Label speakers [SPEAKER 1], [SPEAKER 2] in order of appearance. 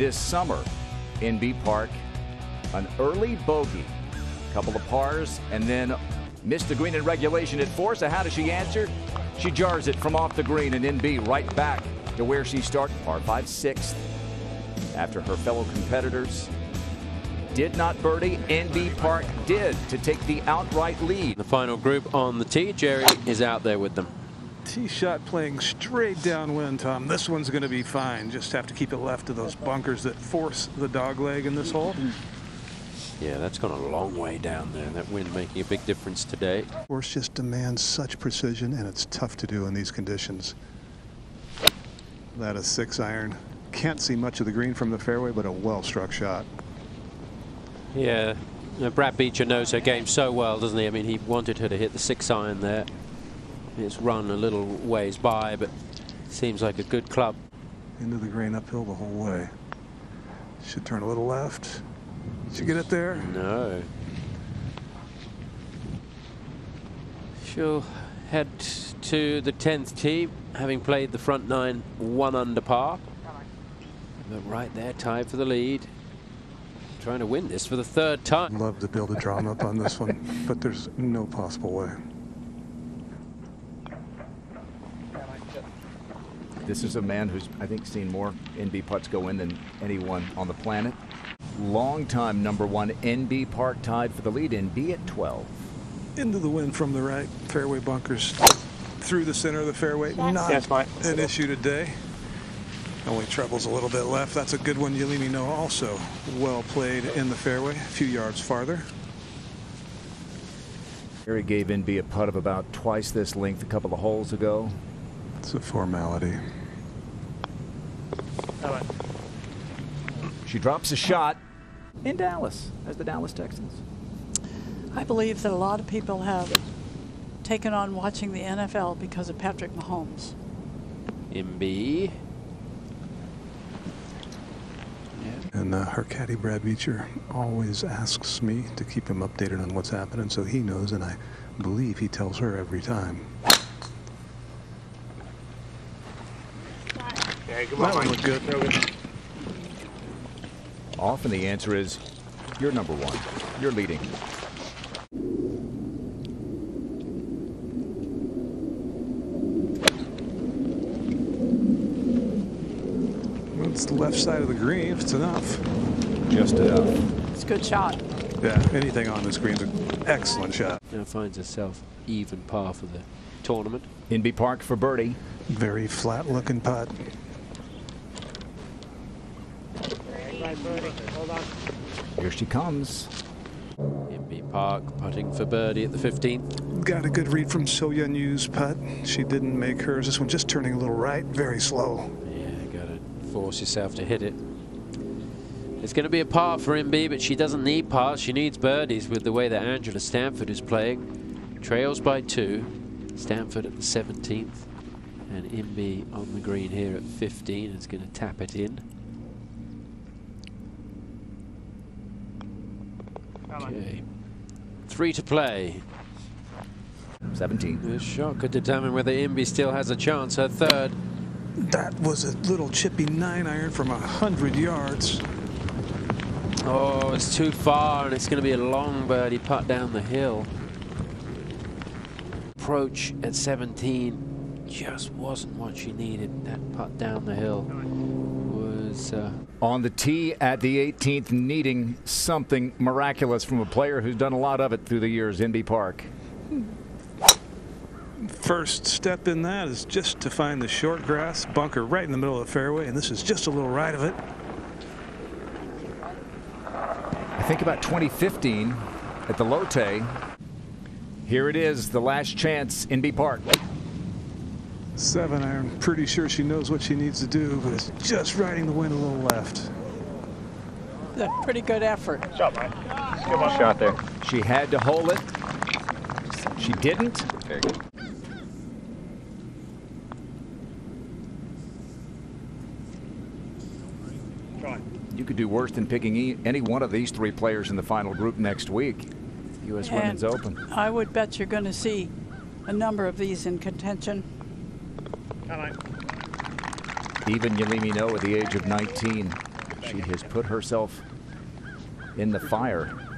[SPEAKER 1] this summer. Inbee Park, an early bogey, couple of pars, and then missed the green in regulation at four. So how does she answer? She jars it from off the green and Inbee right back to where she started, par five sixth. After her fellow competitors did not birdie, Inbee Park did to take the outright lead.
[SPEAKER 2] The final group on the tee, Jerry is out there with them.
[SPEAKER 3] Tee shot playing straight downwind, Tom. This one's going to be fine. Just have to keep it left of those bunkers that force the dog leg in this hole.
[SPEAKER 2] Yeah, that's gone a long way down there. That wind making a big difference today.
[SPEAKER 3] Course just demands such precision, and it's tough to do in these conditions. That a six iron. Can't see much of the green from the fairway, but a well-struck shot.
[SPEAKER 2] Yeah, uh, Brad Beecher knows her game so well, doesn't he? I mean, he wanted her to hit the six iron there. It's run a little ways by, but seems like a good club.
[SPEAKER 3] Into the green uphill the whole way. Should turn a little left. Did you get it there?
[SPEAKER 2] No. She'll head to the 10th tee, having played the front nine one under par. But right there, tied for the lead. Trying to win this for the third time.
[SPEAKER 3] Love to build a drama up on this one, but there's no possible way.
[SPEAKER 1] This is a man who's, I think, seen more Inbee putts go in than anyone on the planet. Longtime number one Inbee Park tied for the lead. Inbee at 12.
[SPEAKER 3] Into the wind from the right. Fairway bunkers through the center of the fairway. Not an issue today. Only troubles a little bit left. That's a good one. You let me know also. Well played in the fairway. A few yards farther.
[SPEAKER 1] Harry gave Inbee a putt of about twice this length a couple of holes ago.
[SPEAKER 3] It's a formality.
[SPEAKER 1] She drops a shot in Dallas as the Dallas Texans.
[SPEAKER 4] I believe that a lot of people have taken on watching the NFL because of Patrick Mahomes.
[SPEAKER 2] Inbee.
[SPEAKER 3] And uh, her caddy, Brad Beecher, always asks me to keep him updated on what's happening so he knows, and I believe he tells her every time.
[SPEAKER 5] Okay, good
[SPEAKER 3] That one looked good.
[SPEAKER 1] Often the answer is you're number one. You're leading.
[SPEAKER 3] Well, it's the left side of the green if it's enough.
[SPEAKER 1] Just enough.
[SPEAKER 4] It's a good shot.
[SPEAKER 3] Yeah, anything on this green's an excellent shot.
[SPEAKER 2] Now finds herself even par for the tournament.
[SPEAKER 1] Inbee Park for birdie.
[SPEAKER 3] Very flat looking putt.
[SPEAKER 1] Here she comes.
[SPEAKER 2] Inbee Park putting for birdie at the 15th.
[SPEAKER 3] Got a good read from Soya News putt. She didn't make hers. This one just turning a little right, very slow.
[SPEAKER 2] Yeah, got to force yourself to hit it. It's going to be a par for Inbee, but she doesn't need pars. She needs birdies with the way that Angela Stanford is playing. Trails by two. Stanford at the 17th. And Inbee on the green here at 15 is going to tap it in. Okay. Three to play.
[SPEAKER 1] 17.
[SPEAKER 2] This shot could determine whether Inbee still has a chance. Her third.
[SPEAKER 3] That was a little chippy nine iron from a hundred yards.
[SPEAKER 2] Oh, it's too far, and it's going to be a long birdie putt down the hill. Approach at 17 just wasn't what she needed. That putt down the hill was. Uh,
[SPEAKER 1] On the tee at the 18th, needing something miraculous from a player who's done a lot of it through the years, Inbee Park.
[SPEAKER 3] First step in that is just to find the short grass bunker right in the middle of the fairway, and this is just a little right of it.
[SPEAKER 1] I think about 2015 at the Lotte. Here it is, the last chance, Inbee Park.
[SPEAKER 3] Seven iron. Pretty sure she knows what she needs to do, but it's just riding the wind a little left.
[SPEAKER 4] A pretty good effort.
[SPEAKER 5] Shot, Mike. Good one. Shot there.
[SPEAKER 1] She had to hold it. She didn't.
[SPEAKER 5] Very good.
[SPEAKER 1] You could do worse than picking e any one of these three players in the final group next week. U.S. Women's Open.
[SPEAKER 4] I would bet you're going to see a number of these in contention.
[SPEAKER 1] Even Yealimi Noh at the age of 19. She has put herself in the fire